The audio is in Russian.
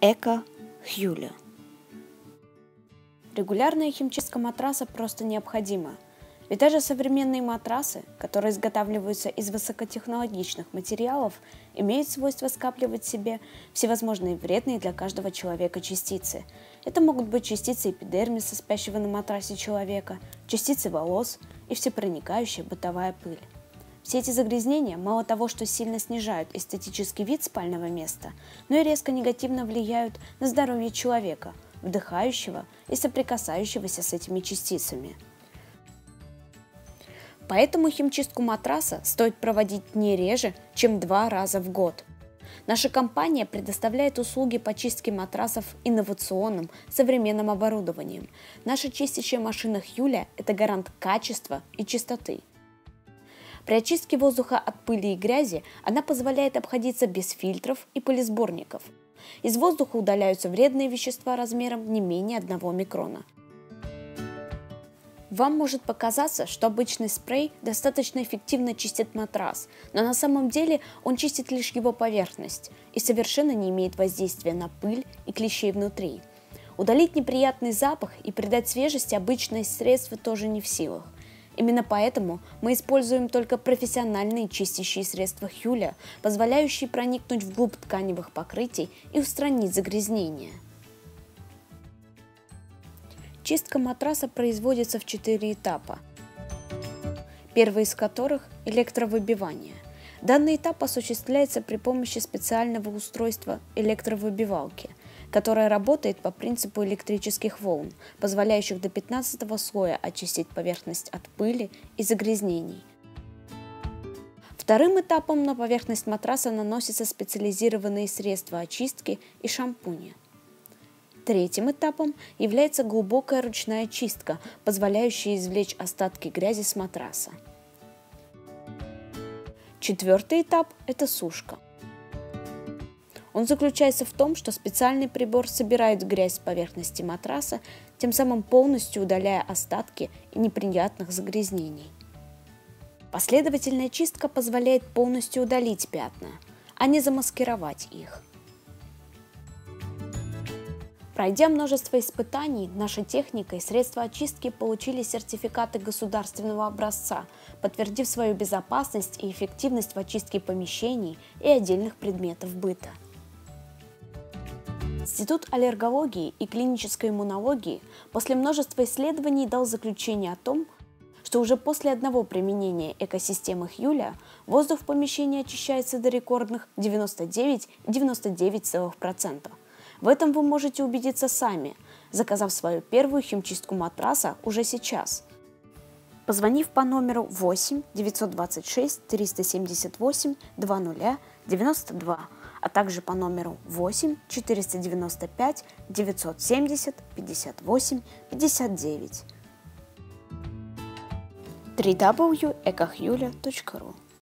Эко Хьюля. Регулярная химчистка матраса просто необходима. Ведь даже современные матрасы, которые изготавливаются из высокотехнологичных материалов, имеют свойство скапливать в себе всевозможные вредные для каждого человека частицы. Это могут быть частицы эпидермиса, спящего на матрасе человека, частицы волос и всепроникающая бытовая пыль. Все эти загрязнения мало того, что сильно снижают эстетический вид спального места, но и резко негативно влияют на здоровье человека, вдыхающего и соприкасающегося с этими частицами. Поэтому химчистку матраса стоит проводить не реже, чем два раза в год. Наша компания предоставляет услуги по чистке матрасов инновационным, современным оборудованием. Наша чистящая машина Хюля – это гарант качества и чистоты – при очистке воздуха от пыли и грязи она позволяет обходиться без фильтров и пылесборников. Из воздуха удаляются вредные вещества размером не менее 1 микрона. Вам может показаться, что обычный спрей достаточно эффективно чистит матрас, но на самом деле он чистит лишь его поверхность и совершенно не имеет воздействия на пыль и клещей внутри. Удалить неприятный запах и придать свежести обычное средство тоже не в силах. Именно поэтому мы используем только профессиональные чистящие средства Хюля, позволяющие проникнуть вглубь тканевых покрытий и устранить загрязнения. Чистка матраса производится в четыре этапа, первый из которых – электровыбивание. Данный этап осуществляется при помощи специального устройства электровыбивалки – которая работает по принципу электрических волн, позволяющих до 15 слоя очистить поверхность от пыли и загрязнений. Вторым этапом на поверхность матраса наносятся специализированные средства очистки и шампуни. Третьим этапом является глубокая ручная чистка, позволяющая извлечь остатки грязи с матраса. Четвертый этап – это сушка – он заключается в том, что специальный прибор собирает грязь с поверхности матраса, тем самым полностью удаляя остатки и неприятных загрязнений. Последовательная чистка позволяет полностью удалить пятна, а не замаскировать их. Пройдя множество испытаний, наша техника и средства очистки получили сертификаты государственного образца, подтвердив свою безопасность и эффективность в очистке помещений и отдельных предметов быта – Институт аллергологии и клинической иммунологии после множества исследований дал заключение о том, что уже после одного применения экосистемы Хьюля воздух в помещении очищается до рекордных 99,99%. В этом вы можете убедиться сами, заказав свою первую химчистку матраса уже сейчас. Позвонив по номеру 8 926 378 20 92 а также по номеру 8 495 970 58 59 www.ecohyulia.ru